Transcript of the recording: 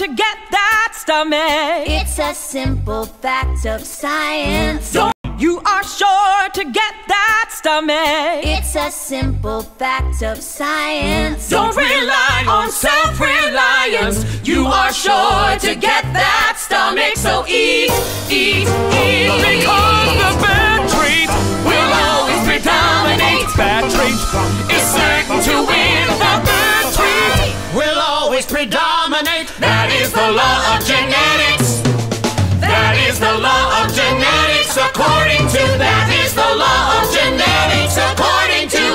to get that stomach. It's a simple fact of science. Don't you are sure to get that stomach. It's a simple fact of science. Don't rely on self-reliance. You are sure to get that stomach. So eat, eat, eat. Predominate. That is the law of genetics. That is the law of genetics. According to that is the law of genetics. According to.